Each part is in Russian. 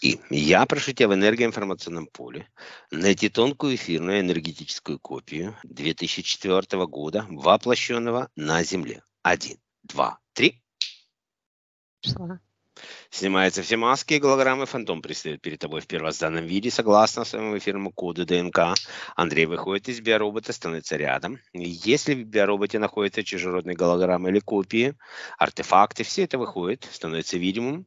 И я прошу тебя в энергоинформационном поле найти тонкую эфирную энергетическую копию 2004 года, воплощенного на Земле. Один, два, три. Шла. Снимаются все маски и голограммы. Фантом предстает перед тобой в первозданном виде, согласно своему эфирному коду ДНК. Андрей выходит из биоробота, становится рядом. Если в биороботе находятся чужеродные голограммы или копии, артефакты, все это выходит, становится видимым.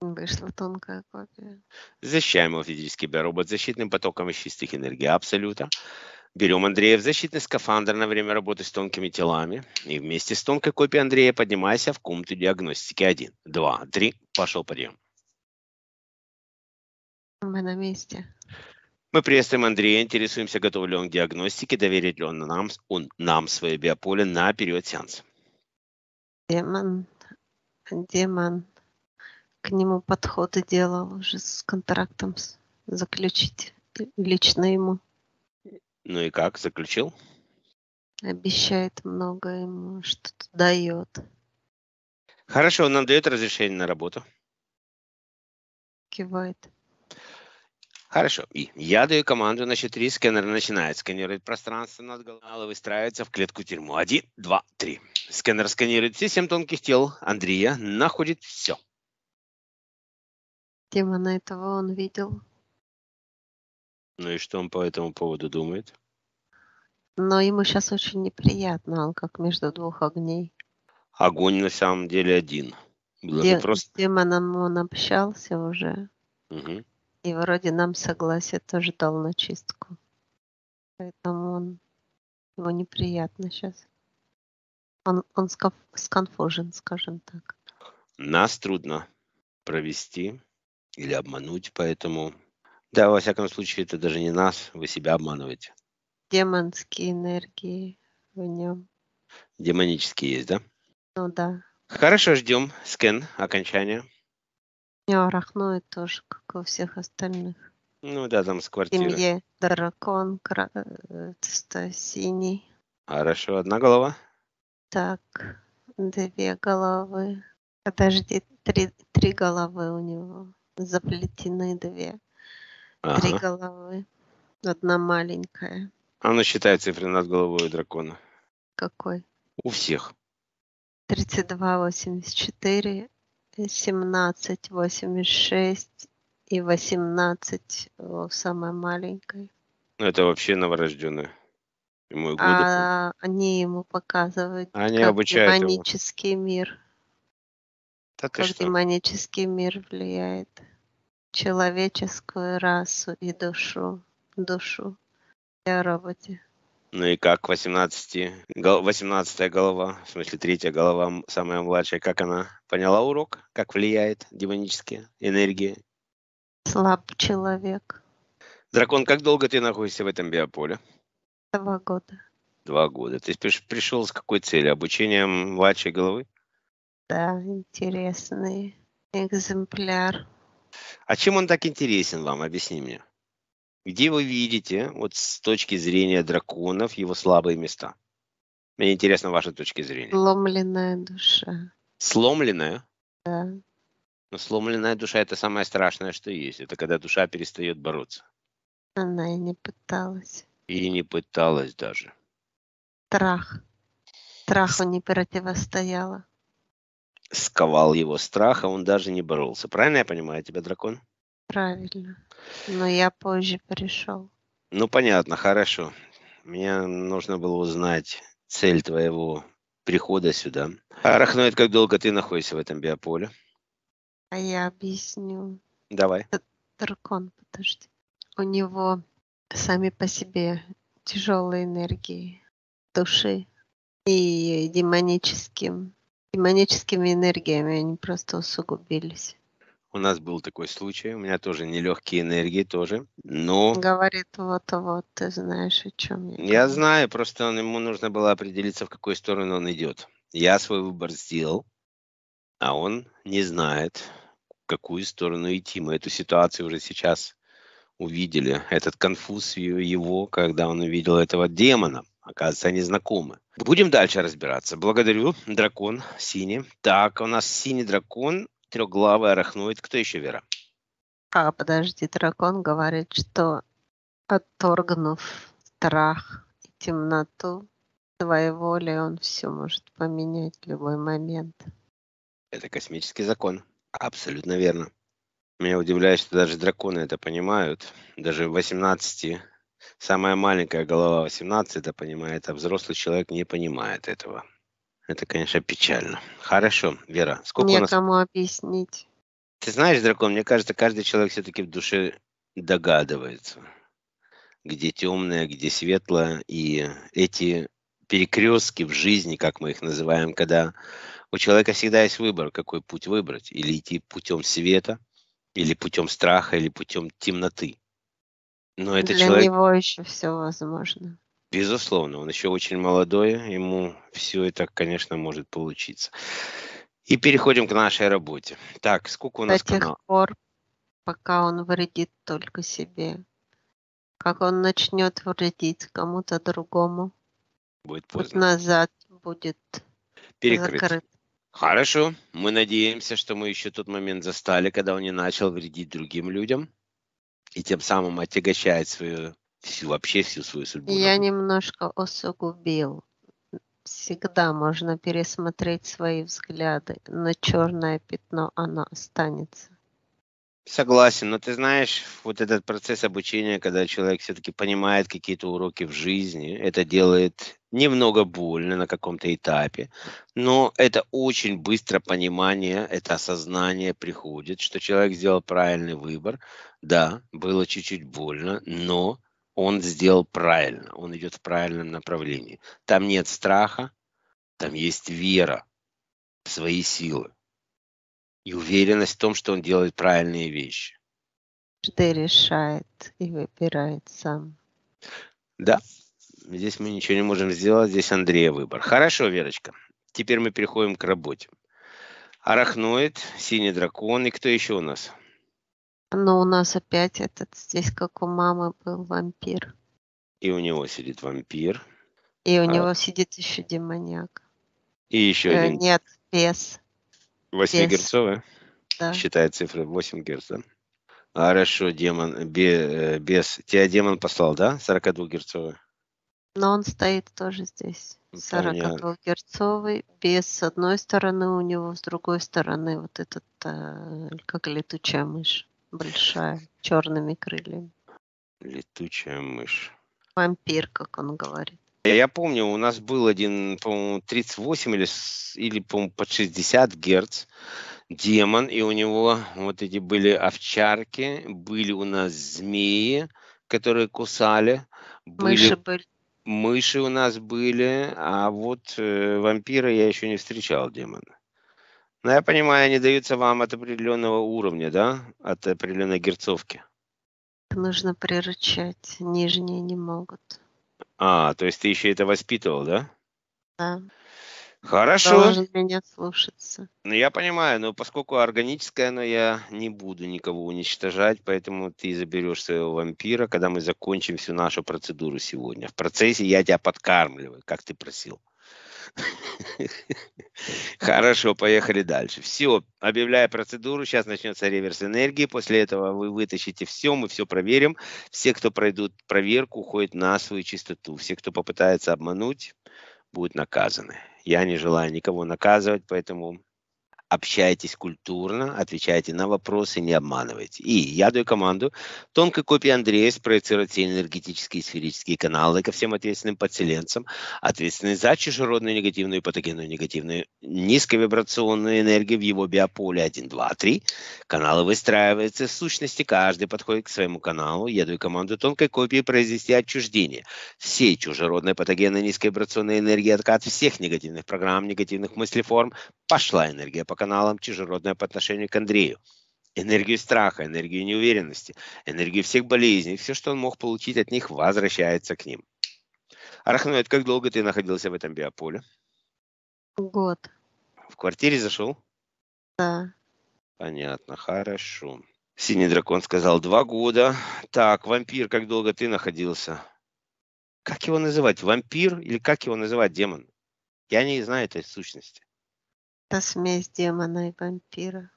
Вышла тонкая копия. Защищаем его физический биоробот защитным потоком из чистых энергий Абсолюта. Берем Андрея в защитный скафандр на время работы с тонкими телами. И вместе с тонкой копией Андрея поднимайся в комнату диагностики. Один, два, три. Пошел подъем. Мы на месте. Мы приветствуем Андрея, интересуемся, готов ли он к диагностике, доверит ли он нам, он нам свое биополе на период сеанса. Демон, демон, к нему подходы делал уже с контрактом заключить лично ему. Ну и как, заключил? Обещает много ему, что-то дает. Хорошо, он нам дает разрешение на работу. Кивает. Хорошо. И я даю команду на счет три. Сканер начинает сканировать пространство над головой, выстраивается в клетку тюрьму. Один, два, три. Сканер сканирует все семь тонких тел. Андрея находит все. Демона этого он видел. Ну и что он по этому поводу думает? Но ему сейчас очень неприятно, он как между двух огней. Огонь на самом деле один. Де- просто... С демоном он общался уже. Угу. И вроде нам согласие тоже дал на чистку. Поэтому он его неприятно сейчас. Он, он сконфужен, скажем так. Нас трудно провести или обмануть, поэтому да, во всяком случае, это даже не нас, вы себя обманываете. Демонские энергии в нем. Демонические есть, да? Ну да. Хорошо, ждем скен окончания. У него арахноид тоже, как у всех остальных. Ну да, там с квартиры. Семье дракон, кра... Э, синий. Хорошо, одна голова? Так, две головы. Подожди, три, три головы у него. Заплетены две. Ага. Три головы. Одна маленькая. А ну считай цифры над головой дракона. Какой? У всех. 32, 84, 17, 86 и 18 у самой маленькой. Ну, это вообще новорожденная. Ему а они ему показывают, они как обучают демонический его. мир. Да как демонический мир влияет человеческую расу и душу, душу о роботе. Ну и как 18, 18 голова, в смысле третья голова, самая младшая, как она поняла урок, как влияет демонические энергии? Слаб человек. Дракон, как долго ты находишься в этом биополе? Два года. Два года. Ты пришел с какой целью? Обучением младшей головы? Да, интересный экземпляр. А чем он так интересен вам? Объясни мне. Где вы видите, вот с точки зрения драконов, его слабые места? Мне интересна ваша точка зрения. Сломленная душа. Сломленная? Да. Но сломленная душа – это самое страшное, что есть. Это когда душа перестает бороться. Она и не пыталась. И не пыталась даже. Страх. Страху не противостояла сковал его страх, а он даже не боролся. Правильно я понимаю тебя, дракон? Правильно. Но я позже пришел. Ну, понятно, хорошо. Мне нужно было узнать цель твоего прихода сюда. Арахноид, как долго ты находишься в этом биополе? А я объясню. Давай. Дракон, подожди. У него сами по себе тяжелые энергии души и демоническим демоническими энергиями они просто усугубились. У нас был такой случай, у меня тоже нелегкие энергии тоже, но... Говорит, вот-вот, ты знаешь, о чем я. Я говорю. знаю, просто он, ему нужно было определиться, в какую сторону он идет. Я свой выбор сделал, а он не знает, в какую сторону идти. Мы эту ситуацию уже сейчас увидели, этот конфуз его, когда он увидел этого демона. Оказывается, они знакомы. Будем дальше разбираться. Благодарю. Дракон синий. Так, у нас синий дракон, трехглавый арахноид. Кто еще, Вера? А, подожди, дракон говорит, что отторгнув страх и темноту своей воли, он все может поменять в любой момент. Это космический закон. Абсолютно верно. Меня удивляет, что даже драконы это понимают. Даже 18, самая маленькая голова 18 это понимает, а взрослый человек не понимает этого. Это, конечно, печально. Хорошо, Вера, сколько у нас... Некому объяснить. Ты знаешь, дракон, мне кажется, каждый человек все-таки в душе догадывается, где темное, где светлое, и эти перекрестки в жизни, как мы их называем, когда у человека всегда есть выбор, какой путь выбрать, или идти путем света, или путем страха, или путем темноты. Но это Для человек, него еще все возможно. безусловно, он еще очень молодой, ему все это, конечно, может получиться. И переходим к нашей работе. Так, сколько у До нас тех канал? пор, пока он вредит только себе. Как он начнет вредить кому-то другому, Будет путь поздно. назад будет Перекрыт. закрыт. Хорошо. Мы надеемся, что мы еще тот момент застали, когда он не начал вредить другим людям и тем самым отягощает свою всю вообще всю свою судьбу. Я немножко усугубил. Всегда можно пересмотреть свои взгляды, но черное пятно, оно останется. Согласен, но ты знаешь, вот этот процесс обучения, когда человек все-таки понимает какие-то уроки в жизни, это делает немного больно на каком-то этапе, но это очень быстро понимание, это осознание приходит, что человек сделал правильный выбор. Да, было чуть-чуть больно, но он сделал правильно, он идет в правильном направлении. Там нет страха, там есть вера в свои силы и уверенность в том, что он делает правильные вещи. Каждый решает и выбирает сам. Да, здесь мы ничего не можем сделать, здесь Андрея выбор. Хорошо, Верочка, теперь мы переходим к работе. Арахноид, синий дракон, и кто еще у нас? Но у нас опять этот, здесь как у мамы был вампир. И у него сидит вампир, И у А. него сидит еще демоняк. и еще Э, один нет, бес. 8 бес. герцовый, Да. считает цифры 8 герц, да? Хорошо, демон, бе- э, без, тебя демон послал, да, 42 герцовый? Но он стоит тоже здесь. Понятно. 42-герцовый, без с одной стороны у него, с другой стороны вот этот, э, как летучая мышь, большая, черными крыльями. Летучая мышь. Вампир, как он говорит. Я, помню, у нас был один, по-моему, 38 или, или по-моему, под 60 герц демон, и у него вот эти были овчарки, были у нас змеи, которые кусали, были Мыши были. мыши у нас были, а вот э, вампира я еще не встречал демона. Но я понимаю, они даются вам от определенного уровня, да, от определенной герцовки. Нужно приручать, нижние не могут. А, то есть ты еще это воспитывал, да? Да. Хорошо. Должен меня слушаться. Ну, я понимаю, но поскольку органическое, но я не буду никого уничтожать, поэтому ты заберешь своего вампира, когда мы закончим всю нашу процедуру сегодня. В процессе я тебя подкармливаю, как ты просил. Хорошо, поехали дальше. Все, объявляю процедуру. Сейчас начнется реверс энергии. После этого вы вытащите все, мы все проверим. Все, кто пройдут проверку, уходят на свою чистоту. Все, кто попытается обмануть, будут наказаны. Я не желаю никого наказывать, поэтому общайтесь культурно, отвечайте на вопросы, не обманывайте. И я даю команду тонкой копии Андрея спроецировать все энергетические и сферические каналы ко всем ответственным подселенцам, ответственные за чужеродную негативную и патогенную негативную низковибрационную энергию в его биополе 1, 2, 3. Каналы выстраиваются в сущности, каждый подходит к своему каналу. Я даю команду тонкой копии произвести отчуждение всей чужеродной патогенной низковибрационной энергии откат всех негативных программ, негативных мыслеформ. Пошла энергия по каналам, чужеродная по отношению к Андрею. Энергию страха, энергию неуверенности, энергию всех болезней, все, что он мог получить от них, возвращается к ним. Арахноид, как долго ты находился в этом биополе? Год. В квартире зашел? Да. Понятно, хорошо. Синий дракон сказал два года. Так, вампир, как долго ты находился? Как его называть? Вампир или как его называть демон? Я не знаю этой сущности. Это смесь демона и вампира.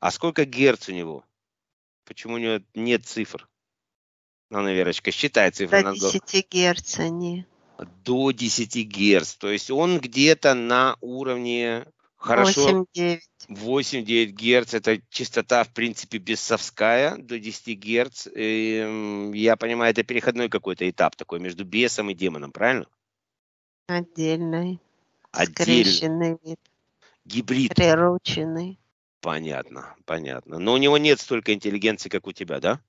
А сколько герц у него? Почему у него нет цифр? Ну, Верочка, считай цифры. До 10 герц они. До 10 герц. То есть он где-то на уровне хорошо 8-9. 8-9 герц. Это частота, в принципе, бесовская до 10 герц. И, я понимаю, это переходной какой-то этап такой между бесом и демоном, правильно? Отдельный. Отдельный. Скрещенный вид. Гибрид. Прирученный. Понятно, понятно. Но у него нет столько интеллигенции, как у тебя, да?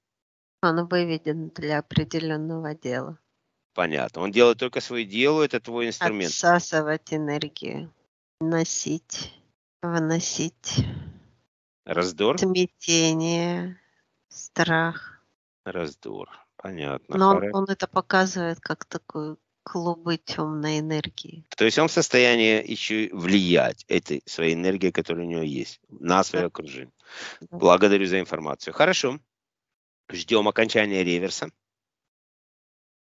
Он выведен для определенного дела. Понятно. Он делает только свое дело, это твой инструмент. Отсасывать энергию. Носить. Выносить. Раздор? Смятение. Страх. Раздор. Понятно. Но он, он это показывает как такой клубы темной энергии. То есть он в состоянии еще влиять этой своей энергией, которая у него есть, на свое окружение. Да. Благодарю за информацию. Хорошо. Ждем окончания реверса.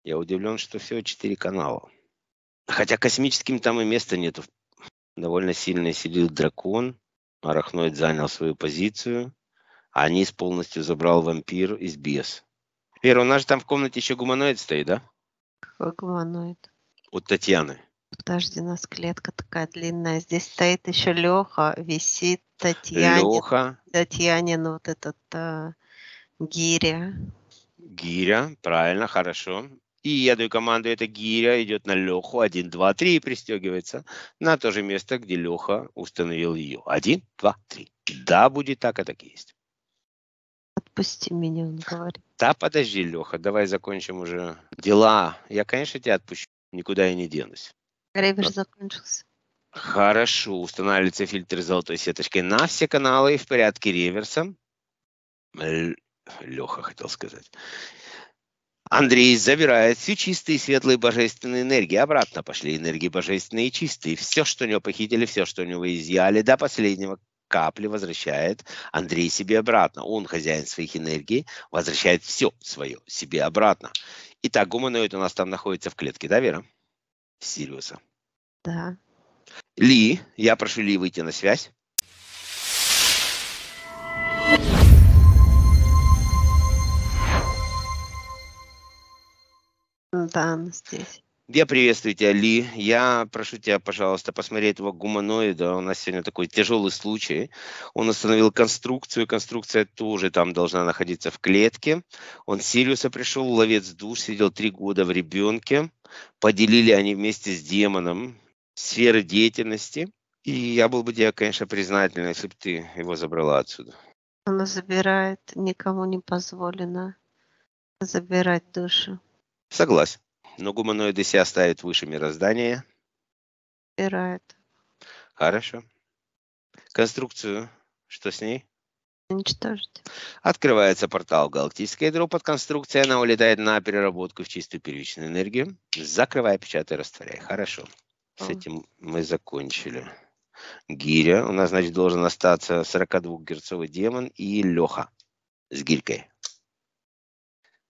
Я удивлен, что всего четыре канала. Хотя космическим там и места нету. Довольно сильно сидел дракон. Арахноид занял свою позицию. А низ полностью забрал вампир из бес. Вера, у нас же там в комнате еще гуманоид стоит, да? Какой гуманоид. От Татьяны. Подожди, у нас клетка такая длинная. Здесь стоит еще Леха, висит Татьянин. Леха, Татьянин вот этот а, гиря. Гиря, правильно, хорошо. И я даю команду, это Гиря идет на Леху, один, два, три, и пристегивается на то же место, где Леха установил ее. Один, два, три. Да, будет так, а так и есть. Отпусти меня, он говорит. Да, подожди, Леха, давай закончим уже дела. Я, конечно, тебя отпущу, никуда я не денусь. Ревер Да. закончился. Хорошо, устанавливается фильтр золотой сеточкой на все каналы и в порядке реверса. Леха хотел сказать. Андрей забирает всю чистые, светлые, божественные энергии. Обратно пошли энергии божественные и чистые. Все, что у него похитили, все, что у него изъяли, до последнего капли возвращает Андрей себе обратно. Он хозяин своих энергий, возвращает все свое себе обратно. Итак, гуманоид у нас там находится в клетке, да, Вера? Сириуса. Да. Ли, я прошу Ли выйти на связь. Она здесь. Я приветствую тебя, Ли. Я прошу тебя, пожалуйста, посмотреть этого гуманоида. У нас сегодня такой тяжелый случай. Он установил конструкцию. Конструкция тоже там должна находиться в клетке. Он с Сириуса пришел, ловец душ, сидел три года в ребенке. Поделили они вместе с демоном сферы деятельности. И я был бы тебе, конечно, признателен, если бы ты его забрала отсюда. Она забирает, никому не позволено забирать душу. Согласен. Но гуманоиды себя ставят выше мироздания. Забирает. Хорошо. Конструкцию, что с ней? Уничтожить. Открывается портал галактическое ядро под конструкцией, она улетает на переработку в чистую первичную энергию. Закрывай, печатай, растворяй. Хорошо. С этим мы закончили. Гиря. У нас, значит, должен остаться 42-герцовый демон и Леха с гирькой.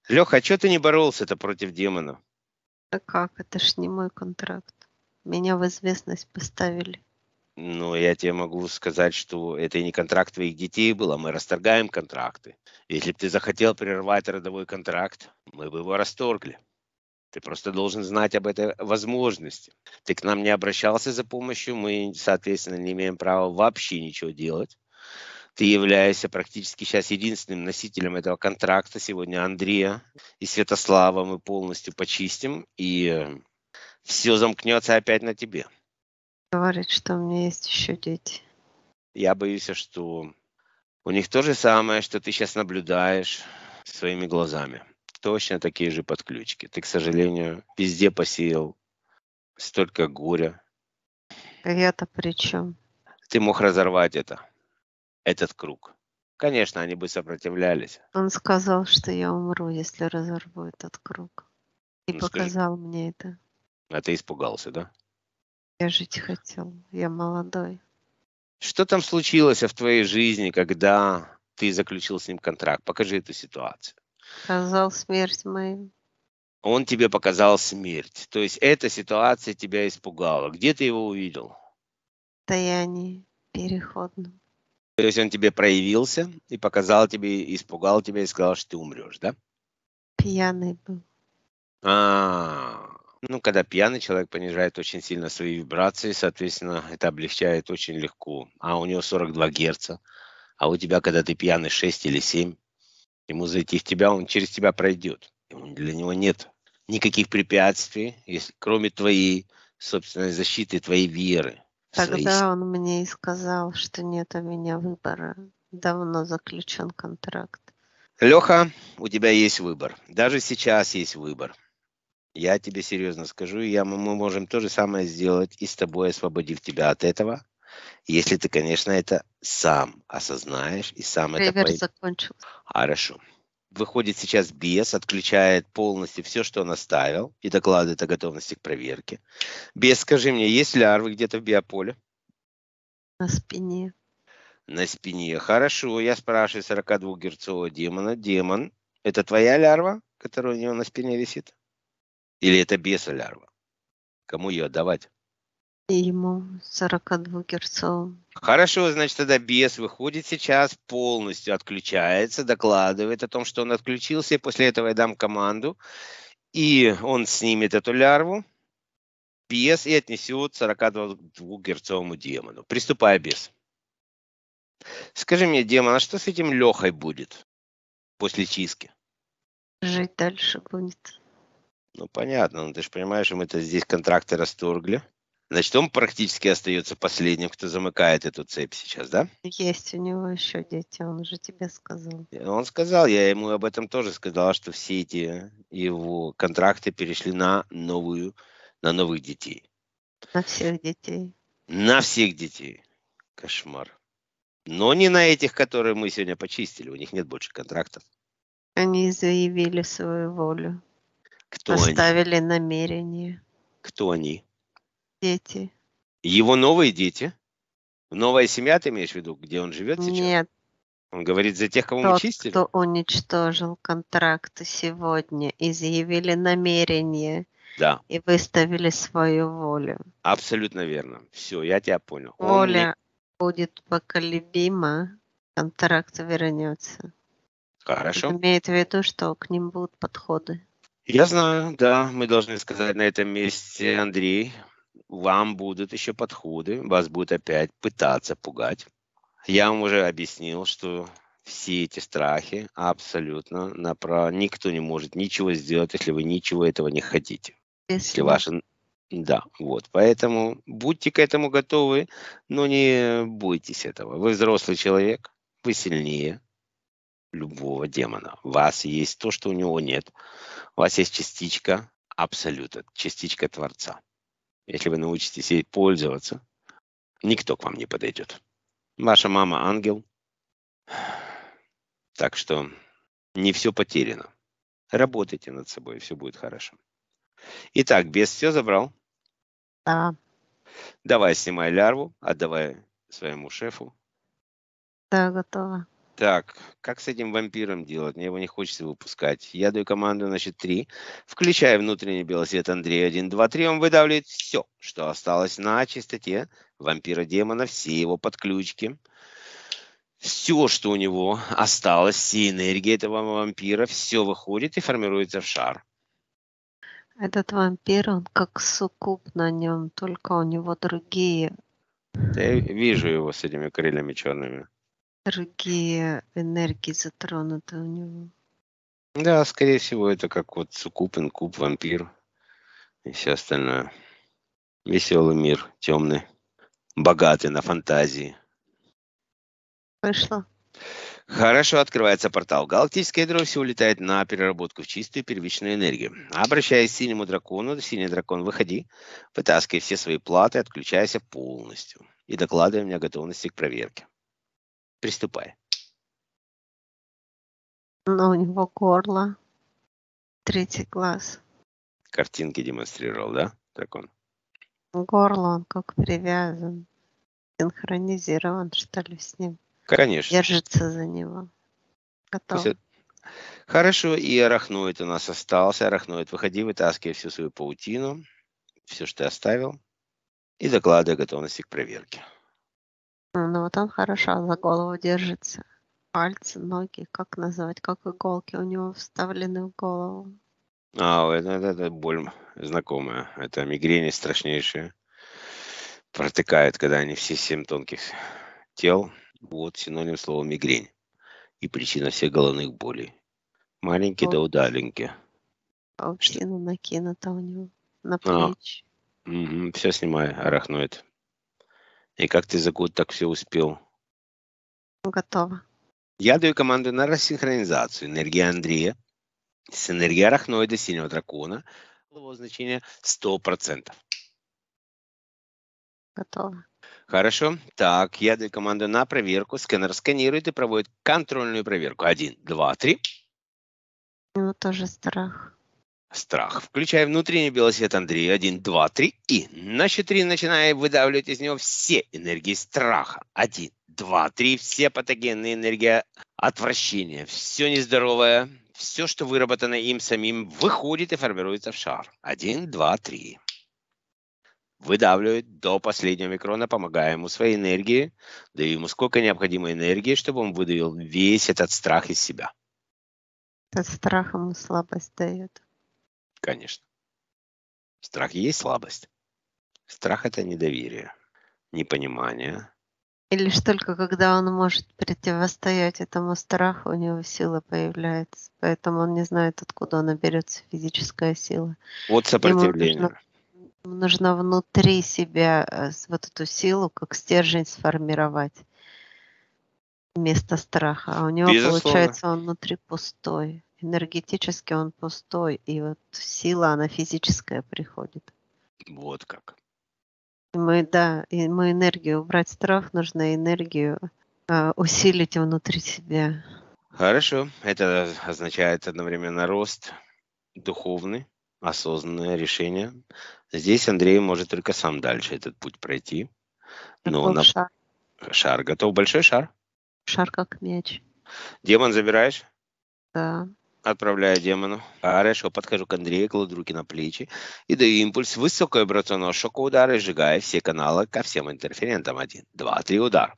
Леха, а что ты не боролся-то против демона? А как? Это ж не мой контракт. Меня в известность поставили. Ну, я тебе могу сказать, что это и не контракт твоих детей был, а мы расторгаем контракты. Если бы ты захотел прервать родовой контракт, мы бы его расторгли. Ты просто должен знать об этой возможности. Ты к нам не обращался за помощью, мы, соответственно, не имеем права вообще ничего делать. Ты являешься практически сейчас единственным носителем этого контракта. Сегодня Андрея и Святослава мы полностью почистим, и все замкнется опять на тебе. Говорит, что у меня есть еще дети. Я боюсь, что у них то же самое, что ты сейчас наблюдаешь своими глазами. Точно такие же подключки. Ты, к сожалению, везде посеял столько горя. Я-то при чем? Ты мог разорвать это, этот круг. Конечно, они бы сопротивлялись. Он сказал, что я умру, если разорву этот круг. И Ну, скажи. показал мне это. А ты испугался, да? Я жить хотел. Я молодой. Что там случилось в твоей жизни, когда ты заключил с ним контракт? Покажи эту ситуацию. Сказал смерть моим. Он тебе показал смерть. То есть эта ситуация тебя испугала. Где ты его увидел? состоянии переходном. То есть он тебе проявился и показал тебе, испугал тебя и сказал, что ты умрешь, да? Пьяный был. А, ну, когда пьяный человек понижает очень сильно свои вибрации, соответственно, это облегчает очень легко. А у него 42 герца. А у тебя, когда ты пьяный 6 или 7, ему зайти в тебя, он через тебя пройдет. Для него нет никаких препятствий, если, кроме твоей собственной защиты, твоей веры. Тогда он мне и сказал, что нет у меня выбора. Давно заключен контракт. Леха, у тебя есть выбор. Даже сейчас есть выбор. Я тебе серьезно скажу, я, мы можем то же самое сделать и с тобой, освободив тебя от этого, если ты, конечно, это сам осознаешь и сам Привер это поймешь. закончился. Хорошо выходит сейчас без, отключает полностью все, что он оставил, и докладывает о готовности к проверке. Без, скажи мне, есть лярвы где-то в биополе? На спине. На спине. Хорошо, я спрашиваю 42-герцового демона. Демон, это твоя лярва, которая у него на спине висит? Или это беса лярва? Кому ее отдавать? Ему 42 герцовым. Хорошо, значит, тогда бес выходит сейчас, полностью отключается, докладывает о том, что он отключился, и после этого я дам команду, и он снимет эту лярву, бес, и отнесет 42 герцовому демону. Приступай, бес. Скажи мне, демон, а что с этим Лехой будет после чистки? Жить дальше будет. Ну, понятно, ну, ты же понимаешь, мы-то здесь контракты расторгли. Значит, он практически остается последним, кто замыкает эту цепь сейчас, да? Есть у него еще дети, он уже тебе сказал. Он сказал, я ему об этом тоже сказал, что все эти его контракты перешли на новую, на новых детей. На всех детей. На всех детей. Кошмар. Но не на этих, которые мы сегодня почистили. У них нет больше контрактов. Они заявили свою волю. Кто Оставили они? намерение. Кто они? Дети. Его новые дети? Новая семья, ты имеешь в виду, где он живет сейчас? Нет. Он говорит за тех, кого Тот, мы чистили? кто уничтожил контракты сегодня и заявили намерение да. и выставили свою волю. Абсолютно верно. Все, я тебя понял. Воля не... будет поколебима, контракт вернется. Хорошо. Это имеет в виду, что к ним будут подходы. Я знаю, да, мы должны сказать на этом месте, Андрей, вам будут еще подходы, вас будут опять пытаться пугать. Я вам уже объяснил, что все эти страхи абсолютно направо. Никто не может ничего сделать, если вы ничего этого не хотите. Если ваши... Да, вот. Поэтому будьте к этому готовы, но не бойтесь этого. Вы взрослый человек, вы сильнее любого демона. У вас есть то, что у него нет. У вас есть частичка абсолюта, частичка Творца. Если вы научитесь ей пользоваться, никто к вам не подойдет. Ваша мама ангел. Так что не все потеряно. Работайте над собой, все будет хорошо. Итак, без все забрал? Да. Давай снимай лярву, отдавай своему шефу. Да, готово. Так, как с этим вампиром делать? Мне его не хочется выпускать. Я даю команду на счет 3. Включая внутренний белый свет Андрея 1, 2, 3. Он выдавливает все, что осталось на чистоте вампира-демона, все его подключки. Все, что у него осталось, все энергии этого вампира, все выходит и формируется в шар. Этот вампир, он как суккуб на нем, только у него другие. Я вижу его с этими крыльями черными. Другие энергии затронуты у него. Да, скорее всего, это как вот суккуб, инкуб, вампир и все остальное. Веселый мир, темный, богатый на фантазии. Вышло. Хорошо, открывается портал. Галактическое ядро все улетает на переработку в чистую первичную энергию. Обращаясь к синему дракону, синий дракон, выходи, вытаскивай все свои платы, отключайся полностью и докладывай мне о готовности к проверке. Приступай. Но у него горло. Третий глаз. Картинки демонстрировал, да, дракон? Горло, он как привязан. Синхронизирован, что ли, с ним. Конечно. Держится за него. Готов. Хорошо, и арахноид у нас остался. Арахноид, выходи, вытаскивай всю свою паутину, все, что ты оставил, и докладывай готовности к проверке. Ну вот он хорошо за голову держится. Пальцы, ноги, как назвать, как иголки у него вставлены в голову. А, это, это, это боль знакомая. Это мигрени страшнейшие. Протыкает, когда они все семь тонких тел. Вот синоним слова мигрень. И причина всех головных болей. Маленький да Вот. удаленький. Паутина накинута у него на А. плечи. все снимай, арахноид. И как ты за год так все успел? Готово. Я даю команду на рассинхронизацию энергии Андрея с энергией арахноида синего дракона. Его значение 100%. Готово. Хорошо. Так, я даю команду на проверку. Сканер сканирует и проводит контрольную проверку. Один, два, три. У него тоже страх. Страх. Включай внутренний белый свет Андрея. Один, два, три. И на счет три начинай выдавливать из него все энергии страха. Один, два, три. Все патогенные энергии отвращения. Все нездоровое. Все, что выработано им самим, выходит и формируется в шар. Один, два, три. Выдавливает до последнего микрона, помогая ему своей энергией. Даю ему сколько необходимо энергии, чтобы он выдавил весь этот страх из себя. Этот страх ему слабость дает. Конечно. Страх есть слабость. Страх – это недоверие, непонимание. И лишь только когда он может противостоять этому страху, у него сила появляется. Поэтому он не знает, откуда она берется физическая сила. Вот сопротивление. нужно- Ему нужно внутри себя э, вот эту силу, как стержень сформировать вместо страха. А у него, Безусловно. получается, он внутри пустой. Энергетически он пустой. И вот сила, она физическая приходит. Вот как. Мы, да, и мы энергию убрать страх, нужно энергию э, усилить внутри себя. Хорошо. Это означает одновременно рост духовный, осознанное решение. Здесь Андрей может только сам дальше этот путь пройти. Но на шар, шар готов. Большой шар. шар как мяч. Демон забираешь? Да. Отправляю демону. Хорошо, подхожу к Андрею, кладу руки на плечи и даю импульс высоковибрационного шока удара, сжигая все каналы ко всем интерферентам. Один, два, три, удар.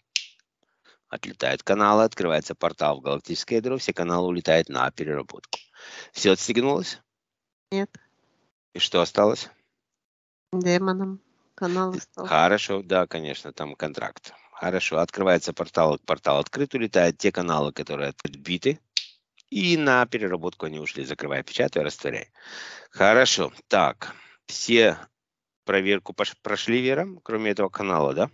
Отлетают каналы, открывается портал в галактическое ядро, все каналы улетают на переработку. Все отстегнулось? Нет. И что осталось? Демоном. Канал стал. Хорошо, да, конечно, там контракт. Хорошо, открывается портал, портал открыт, улетают те каналы, которые отбиты, и на переработку они ушли, закрывая, печатая, растворяя. Хорошо, так, все проверку прошли, Вера, кроме этого канала, да?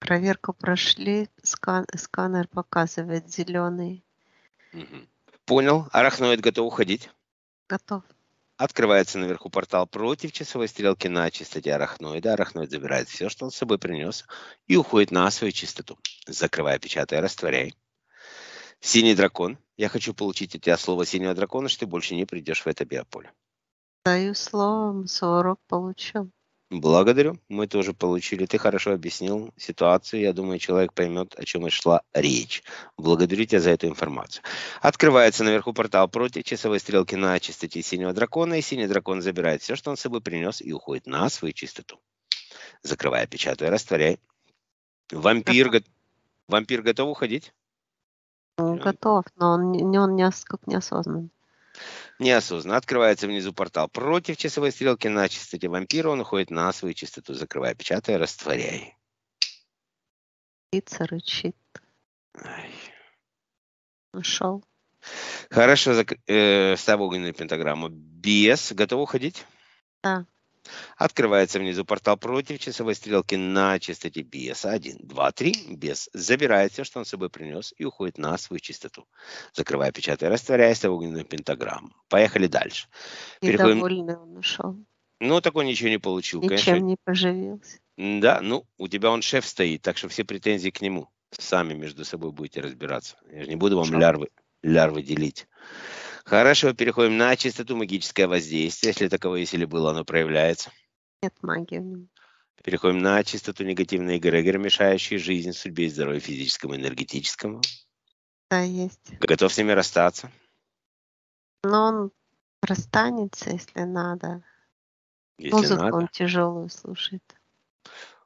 Проверку прошли. Скан- сканер показывает зеленый. Мгм. Понял, арахноид готов уходить. Готов. Открывается наверху портал против часовой стрелки на чистоте арахноида. Арахноид забирает все, что он с собой принес, и уходит на свою чистоту. Закрывая, печатая, растворяй. Синий дракон. Я хочу получить от тебя слово синего дракона, что ты больше не придешь в это биополе. Даю слово, свой урок получил. Благодарю. Мы тоже получили. Ты хорошо объяснил ситуацию. Я думаю, человек поймет, о чем и шла речь. Благодарю тебя за эту информацию. Открывается наверху портал против часовой стрелки на чистоте синего дракона, и синий дракон забирает все, что он с собой принес, и уходит на свою чистоту. Закрывая, печатая, растворяй. Вампир, го- Вампир готов уходить? Он Прям. готов, но он, не- он не, как неосознанный. Неосознанно. Открывается внизу портал против часовой стрелки на чистоте вампира. Он уходит на свою чистоту. Закрывая, печатая, растворяй. Птица рычит. Ай. Ушел. Хорошо, зак- э, ставь огненную пентаграмму. Без. Готов уходить? Да. Открывается внизу портал против часовой стрелки на частоте BS. Один, два, три. Без. Забирает все, что он с собой принес, и уходит на свою чистоту. Закрывая, печатая, растворяясь в огненную пентаграмму. Поехали дальше. Переходим- Недовольный он ушел. Ну, так он ничего не получил, Ничем конечно. не поживился. Да, ну, у тебя он шеф стоит, так что все претензии к нему. Сами между собой будете разбираться. Я же не буду вам лярвы, лярвы делить. Хорошо, переходим на чистоту магическое воздействие. Если таковое, если было, оно проявляется. Нет магии нем. Переходим на чистоту негативные эгрегоры, мешающие жизни, судьбе и здоровью физическому и энергетическому. Да, есть. Готов с ними расстаться? Но он расстанется, если надо. Если Музыку надо. он тяжелую слушает.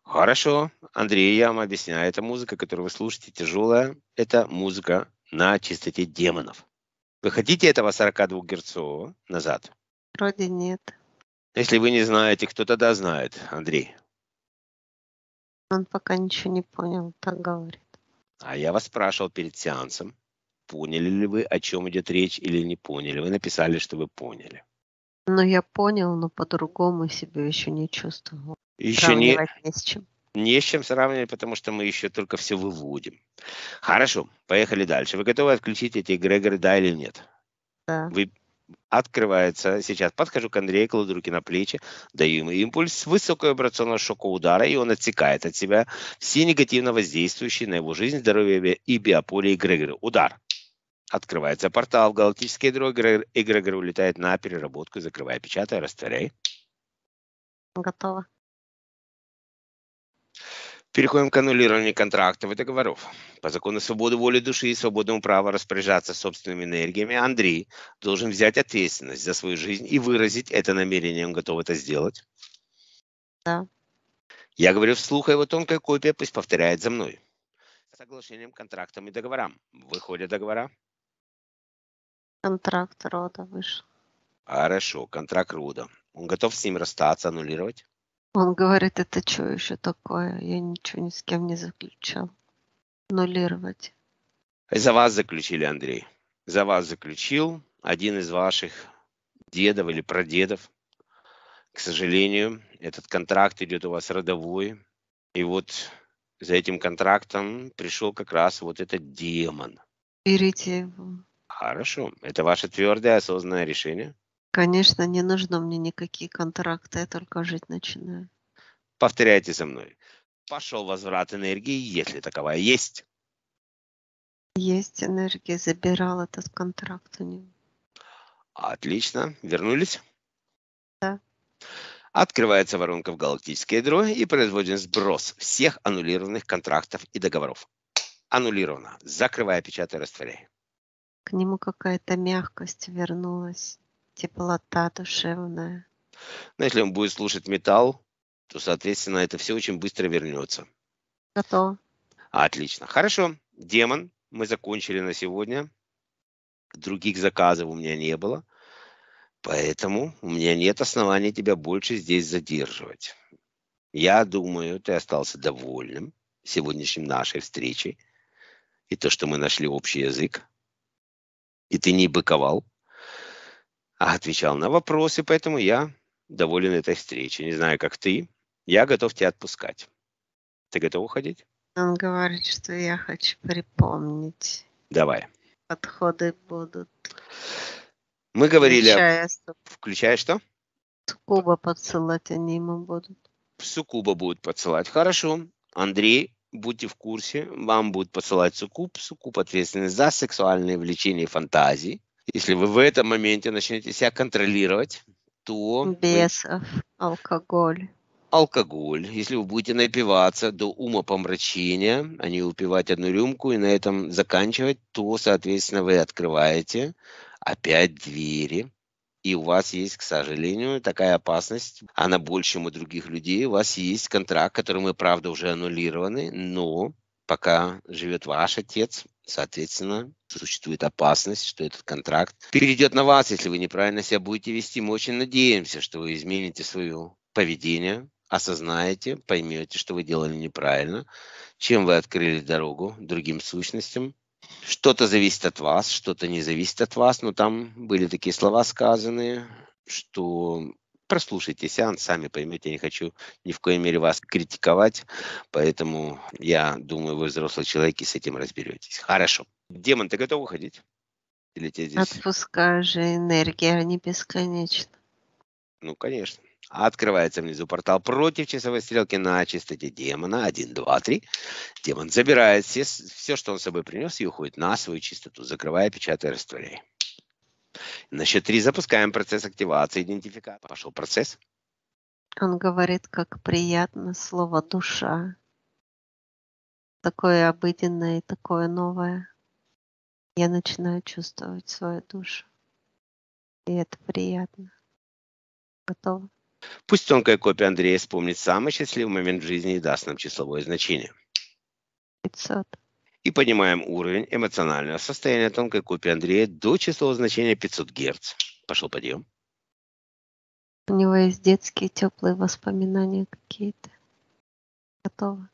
Хорошо, Андрей, я вам объясняю. Эта музыка, которую вы слушаете, тяжелая. Это музыка на частоте демонов. Вы хотите этого 42 герцового назад? Вроде нет. Если вы не знаете, кто тогда знает, Андрей? Он пока ничего не понял, так говорит. А я вас спрашивал перед сеансом, поняли ли вы, о чем идет речь или не поняли. Вы написали, что вы поняли. Ну, я понял, но по-другому себя еще не чувствовал. Еще не, не с чем. Не с чем сравнивать, потому что мы еще только все выводим. Хорошо, поехали дальше. Вы готовы отключить эти эгрегоры, да или нет? Да. Вы открывается. Сейчас подхожу к Андрею, кладу руки на плечи, даю ему импульс высокого вибрационного шока удара, и он отсекает от себя все негативно воздействующие на его жизнь, здоровье и биополе эгрегоры. Удар. Открывается портал, галактический эгрегор, эгрегор улетает на переработку, закрывая, печатая, растворяй. Готово. Переходим к аннулированию контрактов и договоров. По закону свободы воли души и свободному права распоряжаться собственными энергиями, Андрей должен взять ответственность за свою жизнь и выразить это намерение. Он готов это сделать. Да. Я говорю вслух, а его тонкая копия пусть повторяет за мной. Соглашением, контрактам и договорам. Выходят договора? Контракт рода вышел. Хорошо, контракт рода. Он готов с ним расстаться, аннулировать? Он говорит, это что еще такое? Я ничего ни с кем не заключал. Нулировать. За вас заключили, Андрей. За вас заключил один из ваших дедов или прадедов. К сожалению, этот контракт идет у вас родовой. И вот за этим контрактом пришел как раз вот этот демон. Берите его. Хорошо. Это ваше твердое осознанное решение? Конечно, не нужно мне никакие контракты, я только жить начинаю. Повторяйте за мной. Пошел возврат энергии, если таковая есть. Есть энергия, забирал этот контракт у него. Отлично. Вернулись? Да. Открывается воронка в галактическое ядро и производим сброс всех аннулированных контрактов и договоров. Аннулировано. Закрывая, печатай, растворяй. К нему какая-то мягкость вернулась, теплота душевная. Но если он будет слушать металл, то, соответственно, это все очень быстро вернется. Готово. Отлично. Хорошо. Демон, мы закончили на сегодня. Других заказов у меня не было. Поэтому у меня нет оснований тебя больше здесь задерживать. Я думаю, ты остался довольным сегодняшней нашей встречей. И то, что мы нашли общий язык. И ты не быковал, а отвечал на вопросы. Поэтому я доволен этой встречей. Не знаю, как ты. Я готов тебя отпускать. Ты готов уходить? Он говорит, что я хочу припомнить. Давай. Подходы будут. Мы говорили... Включая Включая что? суккуба подсылать они ему будут. Сукуба будет подсылать. Хорошо. Андрей, будьте в курсе. Вам будет посылать Сукуб. Сукуб ответственный за сексуальные влечения и фантазии. Если вы в этом моменте начнете себя контролировать, то вы- Бесов, алкоголь. алкоголь. Если вы будете напиваться до ума помрачения, а не упивать одну рюмку и на этом заканчивать, то, соответственно, вы открываете опять двери. И у вас есть, к сожалению, такая опасность, она больше, чем у других людей. У вас есть контракт, который мы, правда, уже аннулированы, но пока живет ваш отец, соответственно, существует опасность, что этот контракт перейдет на вас, если вы неправильно себя будете вести. Мы очень надеемся, что вы измените свое поведение, осознаете, поймете, что вы делали неправильно, чем вы открыли дорогу другим сущностям. Что-то зависит от вас, что-то не зависит от вас, но там были такие слова сказанные, что прослушайте сеанс, сами поймете, я не хочу ни в коей мере вас критиковать, поэтому я думаю, вы взрослый человек и с этим разберетесь. Хорошо. Демон, ты готов уходить? Или тебе здесь? Отпускай же энергия, они бесконечны. Ну, конечно. Открывается внизу портал против часовой стрелки на частоте демона. 1, 2, 3. Демон забирает все, все, что он с собой принес, и уходит на свою чистоту, закрывая, печатая, растворяя. На счет 3 запускаем процесс активации идентификатора. Пошел процесс. Он говорит, как приятно слово душа. Такое обыденное и такое новое. Я начинаю чувствовать свою душу. И это приятно. Готово? Пусть тонкая копия Андрея вспомнит самый счастливый момент в жизни и даст нам числовое значение. 500. И поднимаем уровень эмоционального состояния тонкой копии Андрея до числового значения 500 Гц. Пошел подъем. У него есть детские теплые воспоминания какие-то. Готово.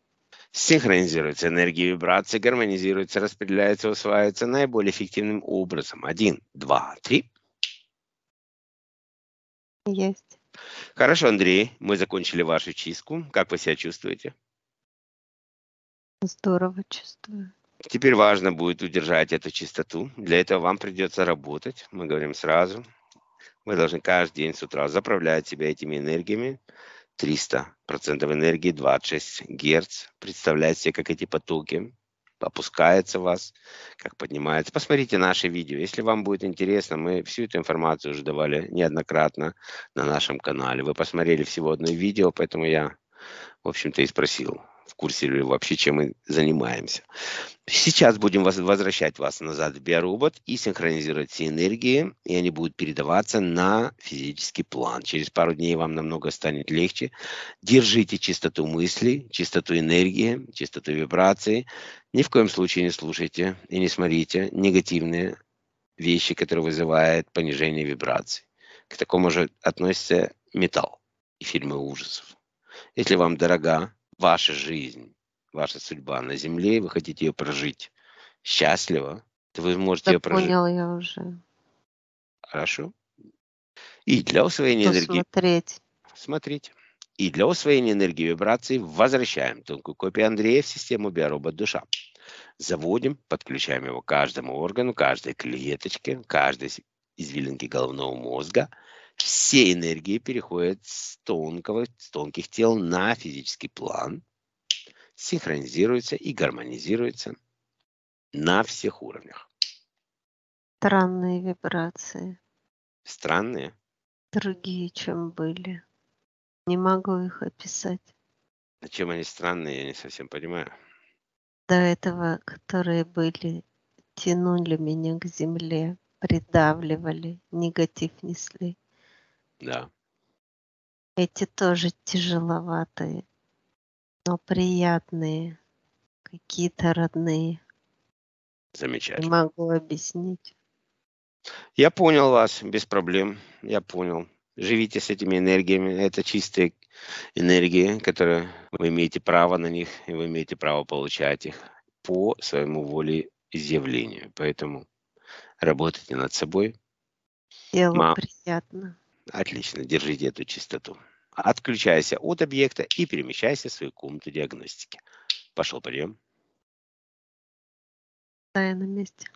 Синхронизируется энергия вибрации, гармонизируется, распределяется, усваивается наиболее эффективным образом. Один, два, три. Есть. Хорошо, Андрей, мы закончили вашу чистку. Как вы себя чувствуете? Здорово чувствую. Теперь важно будет удержать эту чистоту. Для этого вам придется работать. Мы говорим сразу. Вы должны каждый день с утра заправлять себя этими энергиями. 300% энергии, 26 Герц. Представляете себе, как эти потоки опускается в вас, как поднимается. Посмотрите наши видео. Если вам будет интересно, мы всю эту информацию уже давали неоднократно на нашем канале. Вы посмотрели всего одно видео, поэтому я, в общем-то, и спросил, в курсе ли вообще, чем мы занимаемся. Сейчас будем возвращать вас назад в биоробот и синхронизировать все энергии, и они будут передаваться на физический план. Через пару дней вам намного станет легче. Держите чистоту мысли, чистоту энергии, чистоту вибрации. Ни в коем случае не слушайте и не смотрите негативные вещи, которые вызывают понижение вибраций. К такому же относится металл и фильмы ужасов. Если вам дорога ваша жизнь, ваша судьба на земле, вы хотите ее прожить счастливо, то вы можете Да ее прожить. понял я уже. Хорошо. И для усвоения энергии, Посмотреть. смотрите, и для усвоения энергии вибраций возвращаем тонкую копию Андрея в систему биоробот душа. Заводим, подключаем его к каждому органу, каждой клеточке, каждой извилинке головного мозга. Все энергии переходят с, тонкого, с тонких тел на физический план, синхронизируются и гармонизируются на всех уровнях. Странные вибрации. Странные? Другие, чем были. Не могу их описать. А чем они странные, я не совсем понимаю. До этого, которые были, тянули меня к земле, придавливали, негатив несли. Да. Эти тоже тяжеловатые, но приятные, какие-то родные. Не Замечательно. могу объяснить. Я понял вас, без проблем. Я понял. Живите с этими энергиями. Это чистые энергии, которые вы имеете право на них, и вы имеете право получать их по своему волеизъявлению. Поэтому работайте над собой. Телу Ма- приятно. Отлично, держите эту чистоту. Отключайся от объекта и перемещайся в свою комнату диагностики. Пошел прием. Да, я на месте.